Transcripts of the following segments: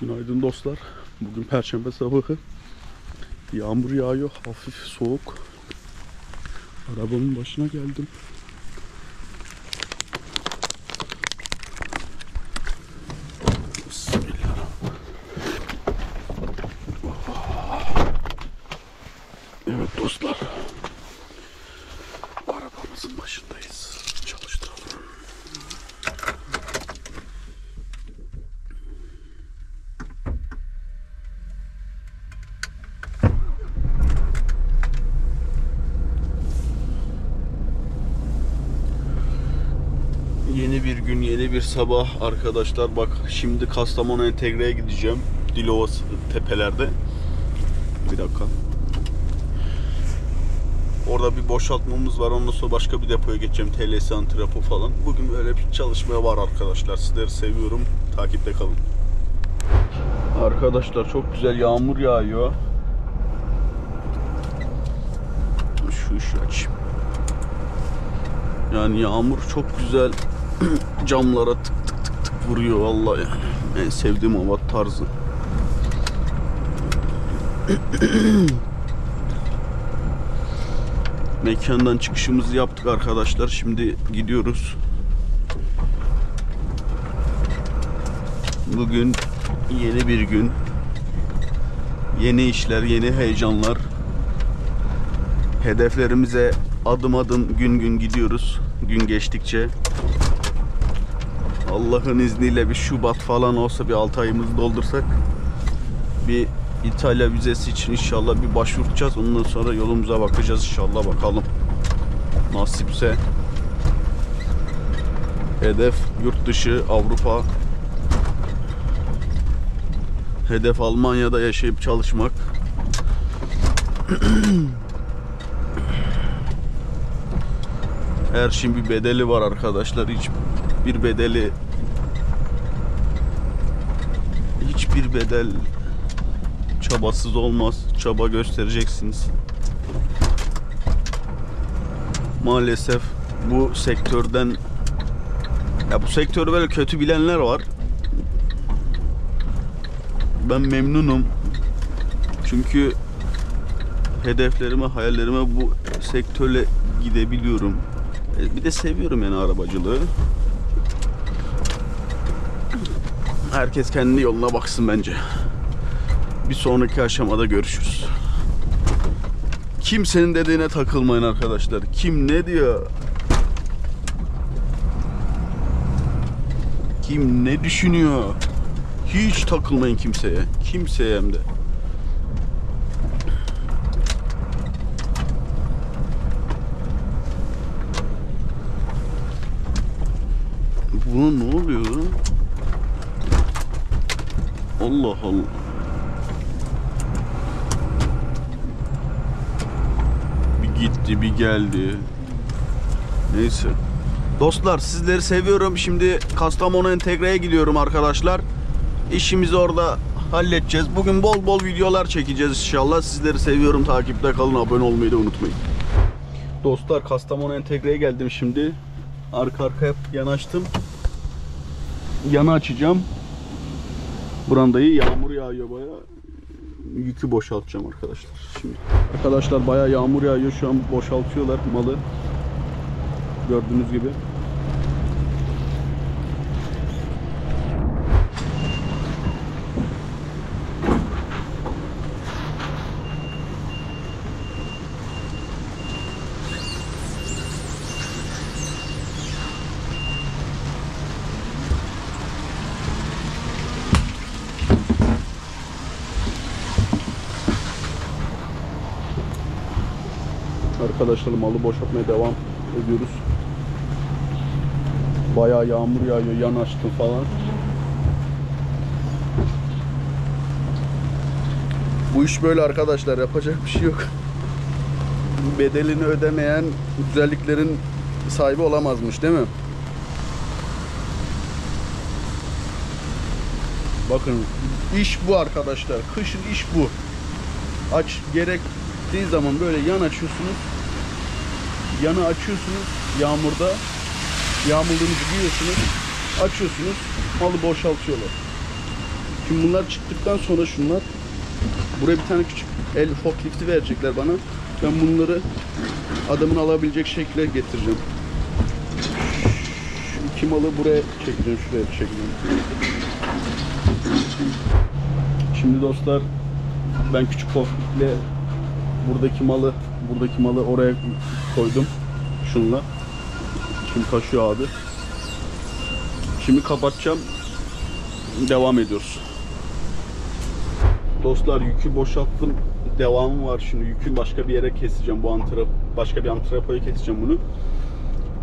Günaydın dostlar. Bugün perşembe sabahı. Yağmur yağıyor. Hafif soğuk. Arabamın başına geldim. Bismillahirrahmanirrahim. Evet dostlar. Arabamızın başındayız. Çalıştıralım. Yeni bir gün, yeni bir sabah arkadaşlar. Bak şimdi Kastamonu Entegre'ye gideceğim. Dilovası tepelerde. Bir dakika. Orada bir boşaltmamız var. Ondan sonra başka bir depoya geçeceğim. TLS Antrapo falan. Bugün böyle bir çalışmaya var arkadaşlar. Sizleri seviyorum. Takipte kalın. Arkadaşlar çok güzel yağmur yağıyor. Şu işi açayım. Yani yağmur çok güzel camlara tık tık tık tık vuruyor vallahi. En sevdiğim hava tarzı. Mekandan çıkışımızı yaptık arkadaşlar. Şimdi gidiyoruz. Bugün yeni bir gün. Yeni işler, yeni heyecanlar. Hedeflerimize adım adım gün gün gidiyoruz. Gün geçtikçe. Allah'ın izniyle bir Şubat falan olsa bir 6 ayımızı doldursak bir İtalya vizesi için inşallah bir başvuracağız. Ondan sonra yolumuza bakacağız inşallah bakalım. Nasipse hedef yurt dışı Avrupa hedef Almanya'da yaşayıp çalışmak her şeyin bir bedeli var arkadaşlar hiç bir bedeli hiçbir bedel çabasız olmaz. Çaba göstereceksiniz. Maalesef bu sektörden ya bu sektörü böyle kötü bilenler var. Ben memnunum. Çünkü hedeflerime, hayallerime bu sektörle gidebiliyorum. E, Bir de seviyorum yani arabacılığı. Herkes kendi yoluna baksın bence. Bir sonraki aşamada görüşürüz. Kimsenin dediğine takılmayın arkadaşlar. Kim ne diyor? Kim ne düşünüyor? Hiç takılmayın kimseye. Kimseye hem de. Buna ne oluyor lan? Allah Allah. Bir gitti bir geldi. Neyse. Dostlar sizleri seviyorum. Şimdi Kastamonu Entegre'ye gidiyorum arkadaşlar. İşimizi orada halledeceğiz. Bugün bol bol videolar çekeceğiz inşallah. Sizleri seviyorum. Takipte kalın. Abone olmayı da unutmayın. Dostlar Kastamonu Entegre'ye geldim şimdi. Arka arkaya yanaştım. Yana açacağım. Brandayı yağmur yağıyor baya. Yükü boşaltacağım arkadaşlar şimdi. Arkadaşlar baya yağmur yağıyor şu an boşaltıyorlar malı. Gördüğünüz gibi. Arkadaşlar malı boşaltmaya devam ediyoruz. Bayağı yağmur yağıyor, yan açtım falan. Bu iş böyle arkadaşlar, yapacak bir şey yok. Bedelini ödemeyen güzelliklerin sahibi olamazmış değil mi? Bakın iş bu arkadaşlar. Kışın iş bu. Aç gerektiği zaman böyle yan açıyorsunuz. Yanı açıyorsunuz yağmurda. Yağmurluğunuzu giyiyorsunuz. Açıyorsunuz. Malı boşaltıyorlar. Şimdi bunlar çıktıktan sonra şunlar buraya bir tane küçük el forklifti verecekler bana. Ben bunları adamın alabilecek şekle getireceğim. Şu iki malı buraya çekeceğim, şuraya çekeceğim. Şimdi dostlar ben küçük forkliftle buradaki malı buradaki malı oraya koydum şunla. Şimdi taşıyor abi. Şimdi kapatacağım. Devam ediyoruz. Dostlar yükü boşalttım. Devamı var şimdi. Yükü başka bir yere keseceğim. Bu antrap başka bir antrapoya keseceğim bunu.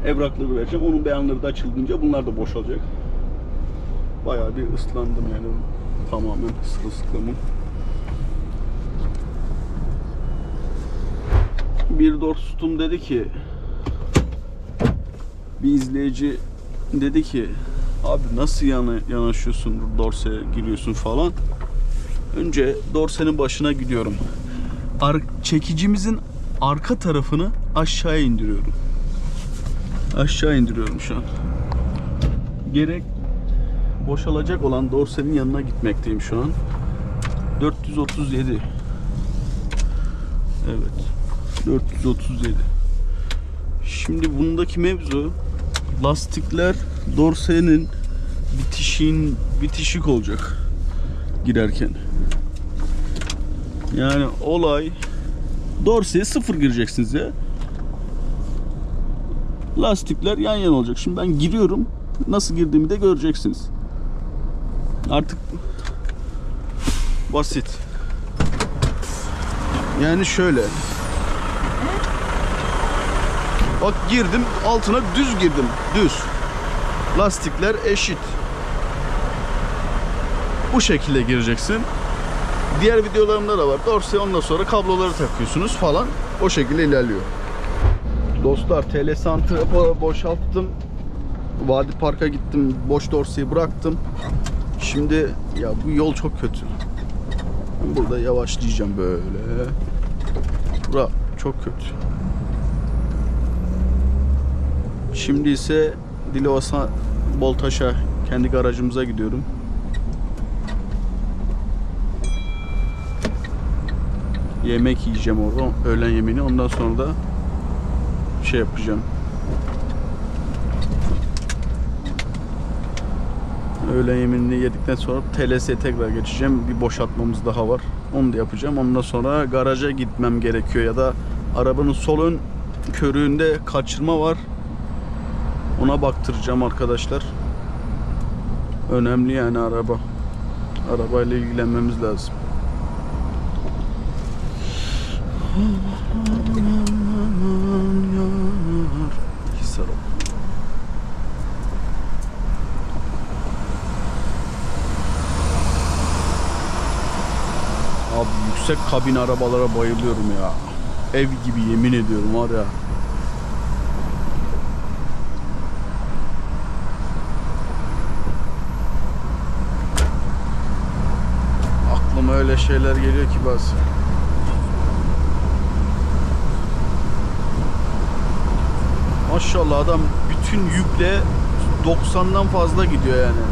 Evrakları vereceğim. Onun beyanları da açıldığınca bunlar da boşalacak. Bayağı bir ıslandım yani. Tamamen ıslıklamım. Bir dostum dedi ki bir izleyici dedi ki abi nasıl yana, yanaşıyorsun Dorse'ye giriyorsun falan. Önce Dorse'nin başına gidiyorum. Ar- çekicimizin arka tarafını aşağıya indiriyorum. Aşağı indiriyorum şu an. Gerek boşalacak olan Dorse'nin yanına gitmekteyim şu an. 437. Evet. 437. Şimdi bundaki mevzu lastikler dorsenin bitişin bitişik olacak girerken. Yani olay dorseye sıfır gireceksiniz ya. Lastikler yan yana olacak. Şimdi ben giriyorum. Nasıl girdiğimi de göreceksiniz. Artık basit. Yani şöyle. Bak girdim altına düz girdim. Düz. Lastikler eşit. Bu şekilde gireceksin. Diğer videolarımda da var. Dorsey ondan sonra kabloları takıyorsunuz falan. O şekilde ilerliyor. Dostlar TL Santrap'a boşalttım. Vadi Park'a gittim. Boş dorseyi bıraktım. Şimdi ya bu yol çok kötü. Burada yavaşlayacağım böyle. Bura çok kötü. Şimdi ise Dilovasa Boltaş'a kendi garajımıza gidiyorum. Yemek yiyeceğim orada. Öğlen yemeğini. Ondan sonra da şey yapacağım. Öğlen yemeğini yedikten sonra TLS'ye tekrar geçeceğim. Bir boşaltmamız daha var. Onu da yapacağım. Ondan sonra garaja gitmem gerekiyor ya da arabanın sol ön körüğünde kaçırma var. Ona baktıracağım arkadaşlar. Önemli yani araba. Arabayla ilgilenmemiz lazım. Abi yüksek kabin arabalara bayılıyorum ya. Ev gibi yemin ediyorum var ya. Öyle şeyler geliyor ki bazı. Maşallah adam bütün yükle 90'dan fazla gidiyor yani.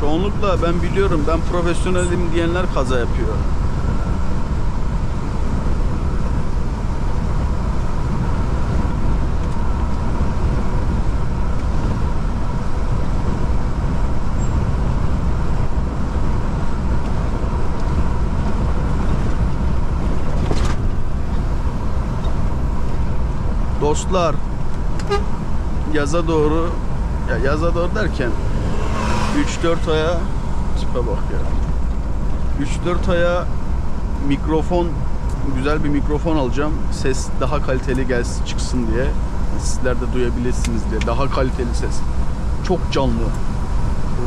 Çoğunlukla ben biliyorum ben profesyonelim diyenler kaza yapıyor. Dostlar yaza doğru ya yaza doğru derken 3-4 aya tipe bak ya. 3-4 aya mikrofon güzel bir mikrofon alacağım. Ses daha kaliteli gelsin çıksın diye. Sizler de duyabilirsiniz diye. Daha kaliteli ses. Çok canlı.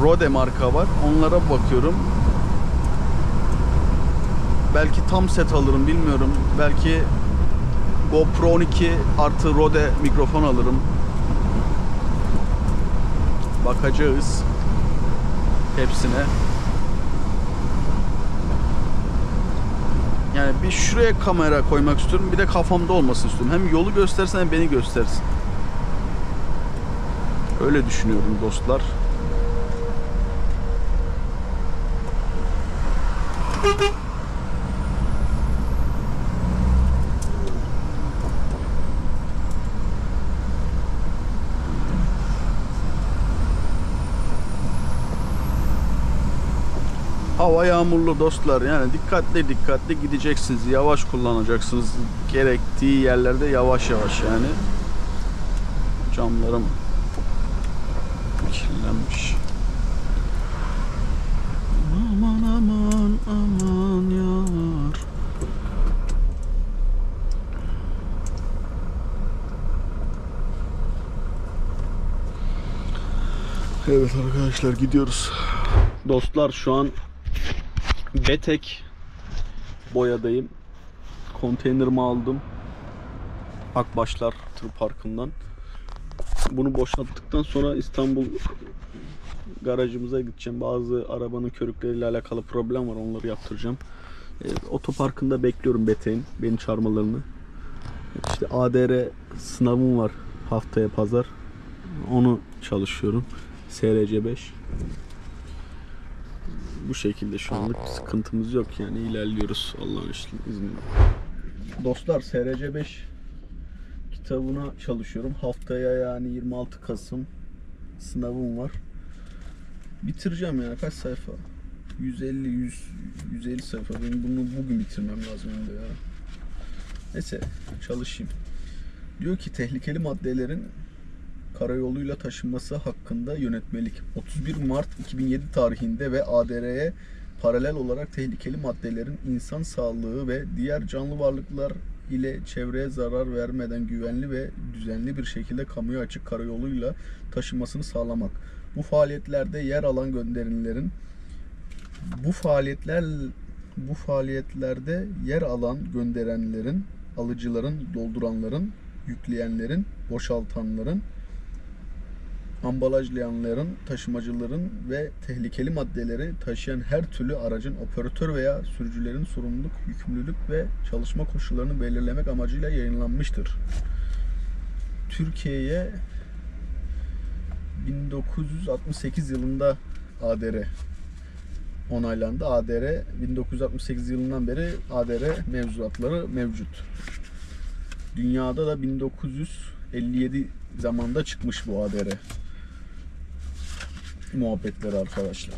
Rode marka var. Onlara bakıyorum. Belki tam set alırım bilmiyorum. Belki GoPro 12 artı Rode mikrofon alırım. Bakacağız hepsine. Yani bir şuraya kamera koymak istiyorum. Bir de kafamda olmasını istiyorum. Hem yolu göstersin hem beni göstersin. Öyle düşünüyorum dostlar. Hava yağmurlu dostlar yani dikkatli dikkatli gideceksiniz yavaş kullanacaksınız. Gerektiği yerlerde yavaş yavaş yani. Camlarım kirlenmiş. Aman aman aman yar. Evet arkadaşlar gidiyoruz. Dostlar şu an Betek boyadayım. Konteynerimi aldım. Akbaşlar Tır Parkı'ndan. Bunu boşalttıktan sonra İstanbul garajımıza gideceğim. Bazı arabanın körükleriyle alakalı problem var. Onları yaptıracağım. E, otoparkında bekliyorum Betek'in beni çağırmalarını. İşte ADR sınavım var haftaya pazar. Onu çalışıyorum. SRC 5 bu şekilde şu anlık sıkıntımız yok yani ilerliyoruz Allah'ın izniyle. Dostlar SRC 5 kitabına çalışıyorum. Haftaya yani 26 Kasım sınavım var. Bitireceğim yani kaç sayfa? 150 100 150 sayfa. Benim bunu bugün bitirmem lazım hem de ya. Neyse çalışayım. Diyor ki tehlikeli maddelerin karayoluyla taşınması hakkında yönetmelik 31 Mart 2007 tarihinde ve ADR'ye paralel olarak tehlikeli maddelerin insan sağlığı ve diğer canlı varlıklar ile çevreye zarar vermeden güvenli ve düzenli bir şekilde kamuya açık karayoluyla taşınmasını sağlamak. Bu faaliyetlerde yer alan gönderilerin bu faaliyetler bu faaliyetlerde yer alan gönderenlerin, alıcıların, dolduranların, yükleyenlerin, boşaltanların, ambalajlayanların, taşımacıların ve tehlikeli maddeleri taşıyan her türlü aracın operatör veya sürücülerin sorumluluk, yükümlülük ve çalışma koşullarını belirlemek amacıyla yayınlanmıştır. Türkiye'ye 1968 yılında ADR onaylandı. ADR 1968 yılından beri ADR mevzuatları mevcut. Dünyada da 1957 zamanda çıkmış bu ADR muhabbetleri arkadaşlar.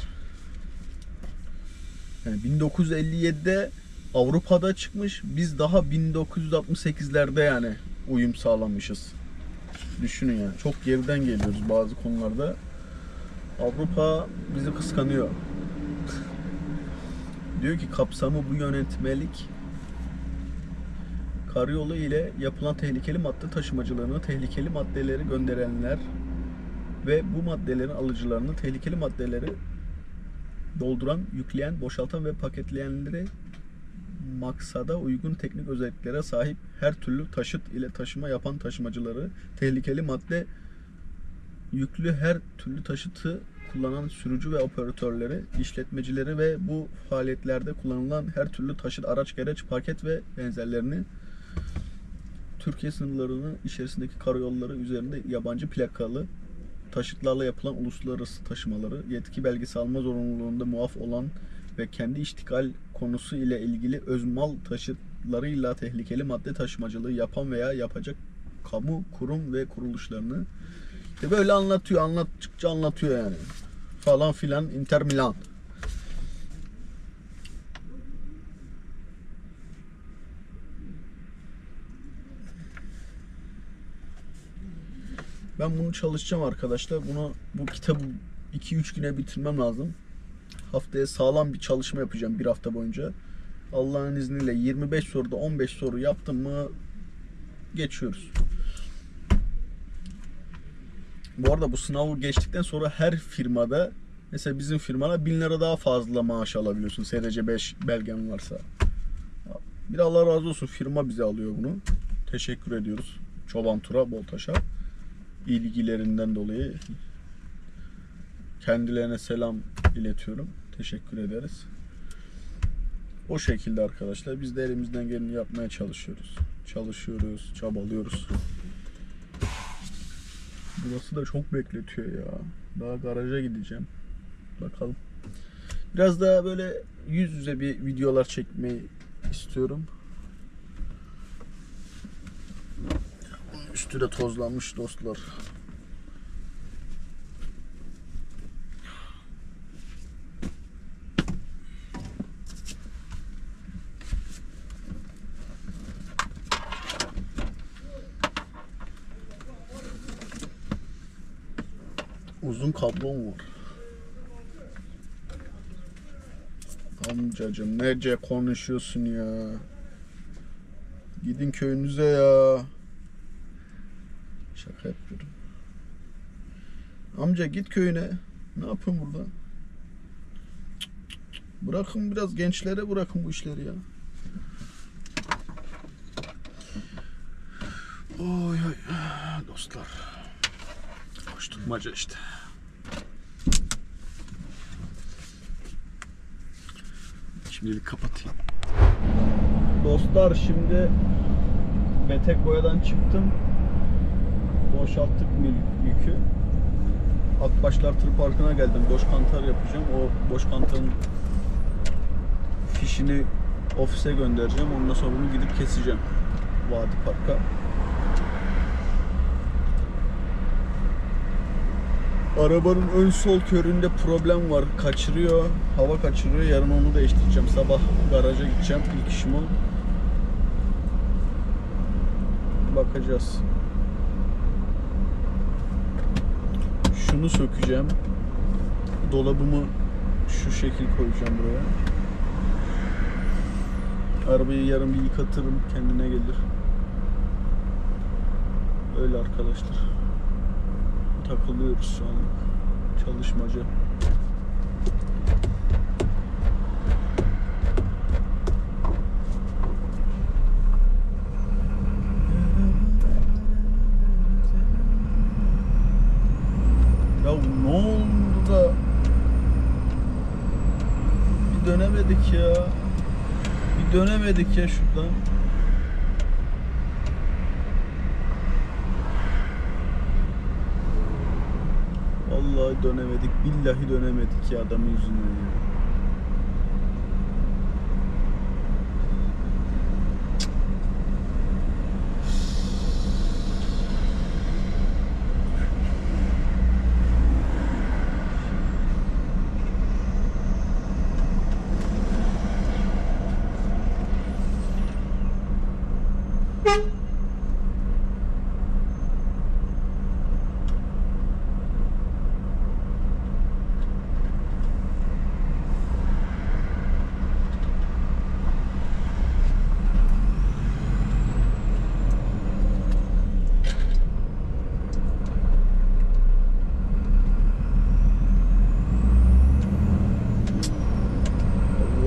Yani 1957'de Avrupa'da çıkmış. Biz daha 1968'lerde yani uyum sağlamışız. Düşünün yani. Çok geriden geliyoruz bazı konularda. Avrupa bizi kıskanıyor. Diyor ki kapsamı bu yönetmelik karayolu ile yapılan tehlikeli madde taşımacılarını tehlikeli maddeleri gönderenler ve bu maddelerin alıcılarını tehlikeli maddeleri dolduran, yükleyen, boşaltan ve paketleyenleri maksada uygun teknik özelliklere sahip her türlü taşıt ile taşıma yapan taşımacıları, tehlikeli madde yüklü her türlü taşıtı kullanan sürücü ve operatörleri, işletmecileri ve bu faaliyetlerde kullanılan her türlü taşıt, araç, gereç, paket ve benzerlerini Türkiye sınırlarının içerisindeki karayolları üzerinde yabancı plakalı taşıtlarla yapılan uluslararası taşımaları, yetki belgesi alma zorunluluğunda muaf olan ve kendi iştikal konusu ile ilgili özmal taşıtlarıyla tehlikeli madde taşımacılığı yapan veya yapacak kamu, kurum ve kuruluşlarını işte böyle anlatıyor, anlattıkça anlatıyor yani. Falan filan Inter Milan. Ben bunu çalışacağım arkadaşlar. Bunu bu kitabı 2-3 güne bitirmem lazım. Haftaya sağlam bir çalışma yapacağım bir hafta boyunca. Allah'ın izniyle 25 soruda 15 soru yaptım mı geçiyoruz. Bu arada bu sınavı geçtikten sonra her firmada mesela bizim firmada 1000 lira daha fazla maaş alabiliyorsun SRC 5 belgen varsa. Bir Allah razı olsun firma bize alıyor bunu. Teşekkür ediyoruz. Çoban Tura Boltaş'a ilgilerinden dolayı kendilerine selam iletiyorum. Teşekkür ederiz. O şekilde arkadaşlar biz de elimizden geleni yapmaya çalışıyoruz. Çalışıyoruz, çabalıyoruz. Burası da çok bekletiyor ya. Daha garaja gideceğim. Bakalım. Biraz daha böyle yüz yüze bir videolar çekmeyi istiyorum. Üstü de tozlanmış dostlar. Uzun kablom var. Amcacım nece konuşuyorsun ya? Gidin köyünüze ya. Şaka yapıyorum. Amca git köyüne. Ne yapıyorsun burada? Bırakın biraz gençlere bırakın bu işleri ya. Oy oy dostlar. Koşturmaca işte. Şimdilik kapatayım. Dostlar şimdi Betek Boya'dan çıktım. Boşalttık yükü. Akbaşlar Tır Parkı'na geldim. Boş kantar yapacağım. O boş kantarın fişini ofise göndereceğim. Ondan sonra bunu gidip keseceğim. Vadi Park'a. Arabanın ön sol köründe problem var. Kaçırıyor. Hava kaçırıyor. Yarın onu değiştireceğim. Sabah garaja gideceğim. İlk işim o. Bakacağız. Şunu sökeceğim. Dolabımı şu şekil koyacağım buraya. Arabayı yarın bir yıkatırım. Kendine gelir. Öyle arkadaşlar takılıyoruz şu an. Çalışmaca. Ya ne oldu da bir dönemedik ya. Dönemedik ya şuradan. Vallahi dönemedik. Billahi dönemedik ya adamın yüzünden ya.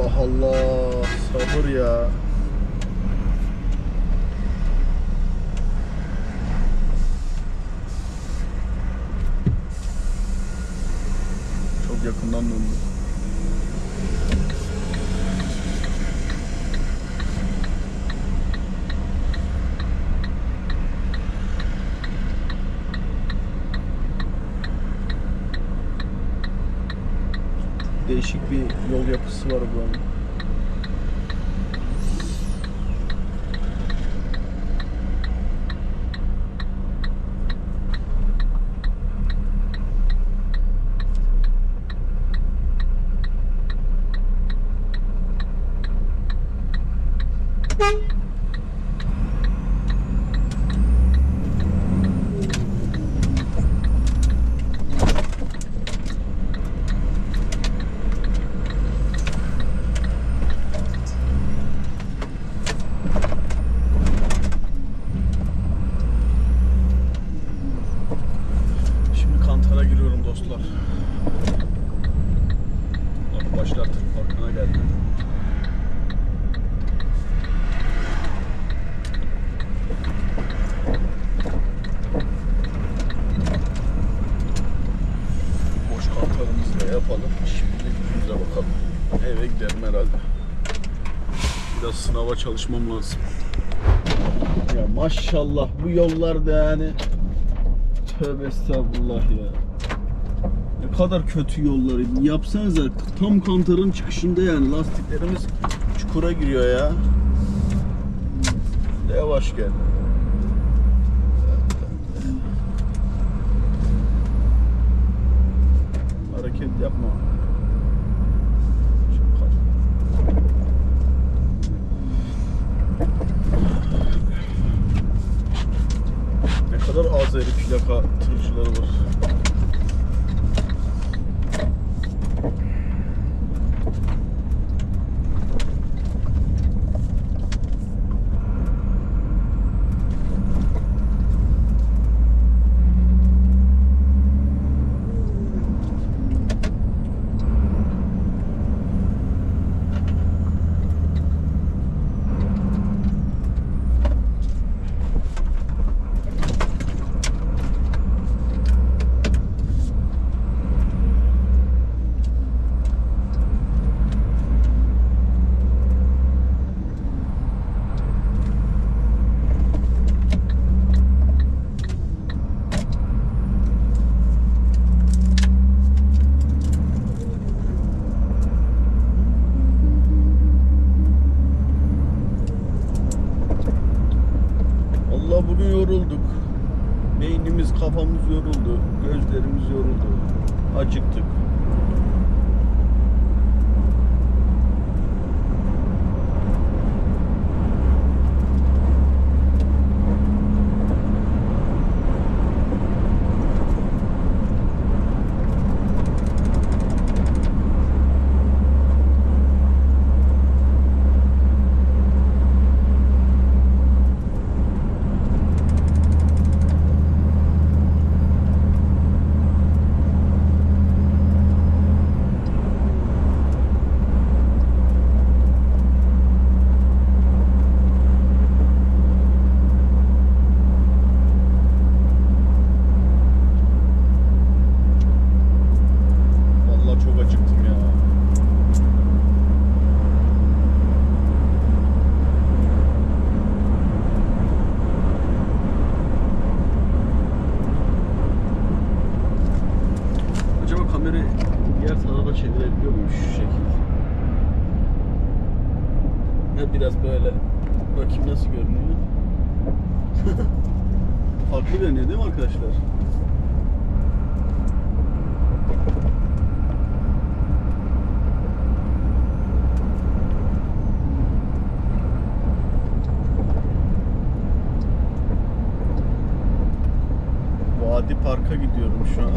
Allah Allah sabır ya. Çok yakından döndü. Değişik bir yol yapısı var buranın. Şimdi Kantar'a giriyorum dostlar. Başlar Türk Parkı'na geldim. Boş kantarımızı da yapalım. Şimdi günümüze bakalım. Eve giderim herhalde. Sınava çalışmam lazım. Ya maşallah bu yollarda yani Tövbe estağfurullah ya. Ne kadar kötü yolları. Yapsanıza tam kantarın çıkışında yani lastiklerimiz çukura giriyor ya. Yavaş gel. Gidiyorum şu an.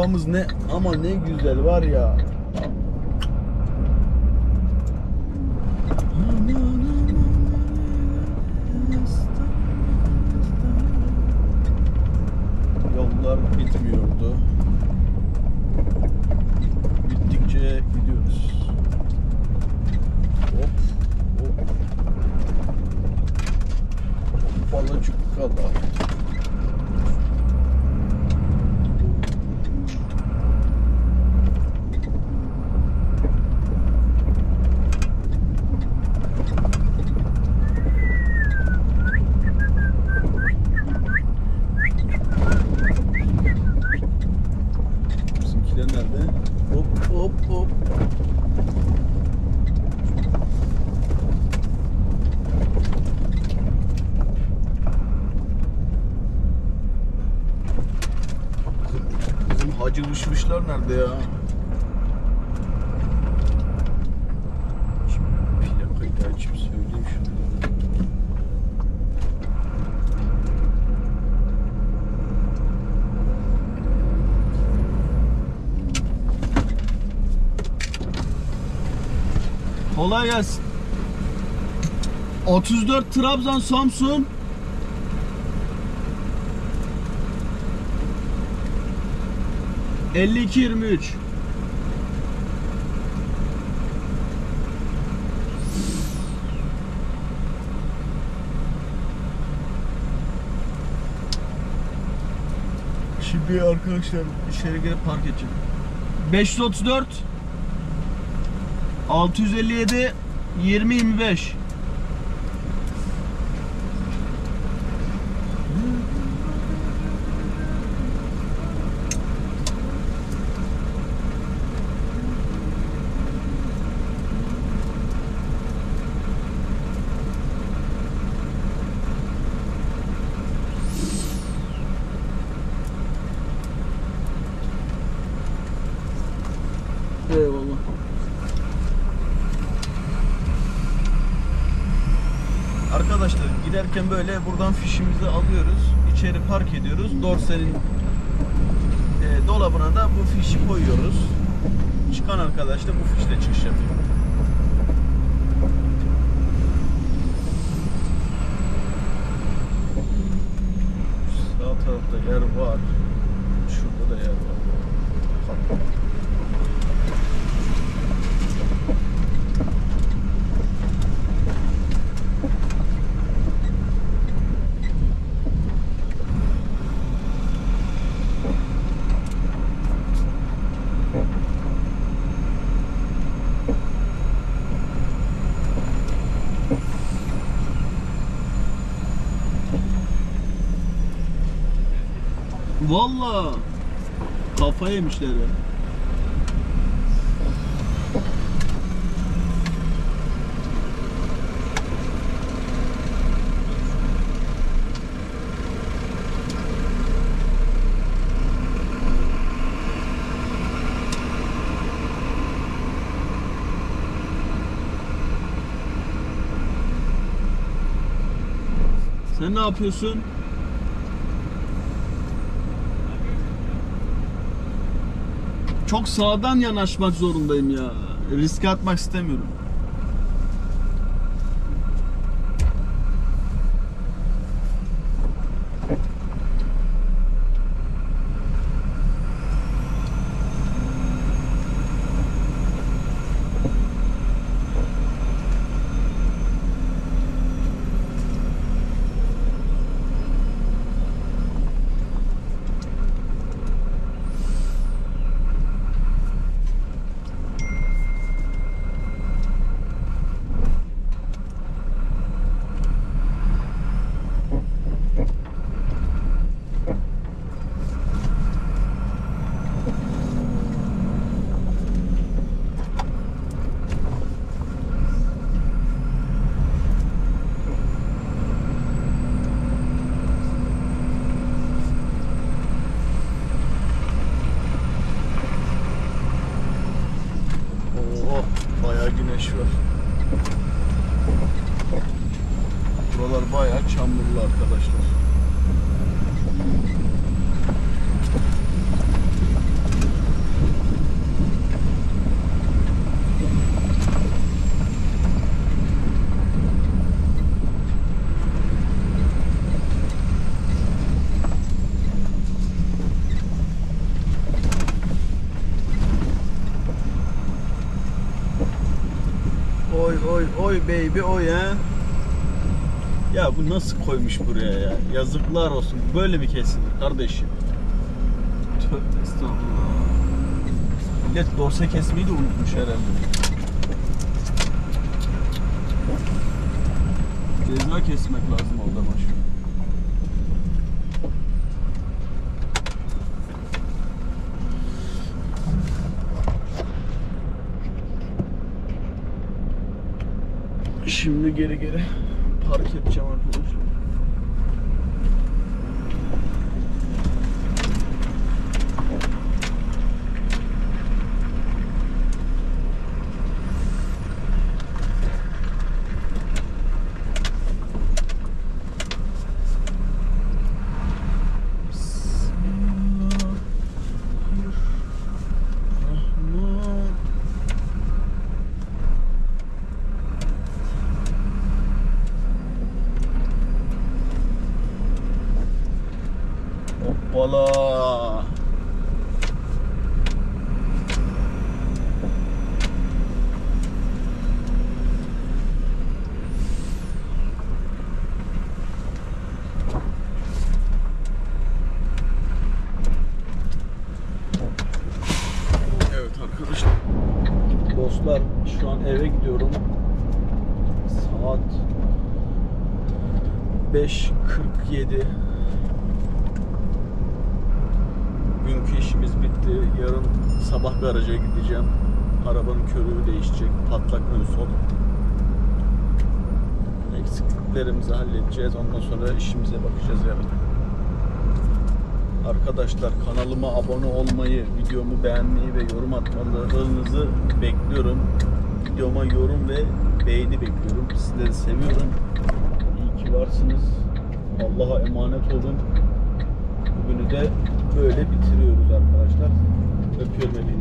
Kafamız ne ama ne güzel var ya. Yollar bitmiyordu. Bittikçe gidiyoruz. Hop hop. Balacık kadar. Bizimkiler nerede? Hop hop hop. Bizim, bizim hacı vışvışlar nerede ya? Şimdi plakayı da açıp söyleyeyim şunu. Kolay gelsin. 34 Trabzon Samsun. Elli iki yirmi üç. Şimdi arkadaşlar içeri girip park edeceğim. 534 657 20 25 Eyvallah. Arkadaşlar giderken böyle buradan fişimizi alıyoruz. içeri park ediyoruz. Dorse'nin e, dolabına da bu fişi koyuyoruz. Çıkan arkadaş da bu fişle çıkış yapıyor. Sağ tarafta yer var. Şurada da yer var. Bak. Valla kafa yemişler ya. Sen ne yapıyorsun? Çok sağdan yanaşmak zorundayım ya. Riske atmak istemiyorum. Oo, bayağı güneş var. Buralar bayağı çamurlu arkadaşlar. oy oy baby oy he. Ya bu nasıl koymuş buraya ya? Yazıklar olsun. Böyle mi kesilir kardeşim? Tövbe estağfurullah. Millet dorse kesmeyi de unutmuş herhalde. Ceza kesmek lazım o zaman şu. Şimdi geri geri park edeceğim arkadaşlar. Bismillahirrahmanirrahim. Hoppala. Evet arkadaşlar. Dostlar şu an eve gidiyorum. Saat 5.47 Bugünkü işimiz bitti. Yarın sabah garaja gideceğim. Arabanın körüğü değişecek. Patlak ön sol. Eksikliklerimizi halledeceğiz. Ondan sonra işimize bakacağız yarın. Arkadaşlar kanalıma abone olmayı, videomu beğenmeyi ve yorum atmalarınızı bekliyorum. Videoma yorum ve beğeni bekliyorum. Sizleri seviyorum. Varsınız. Allah'a emanet olun. Bugünü de böyle bitiriyoruz arkadaşlar. Öpüyorum hepinizi.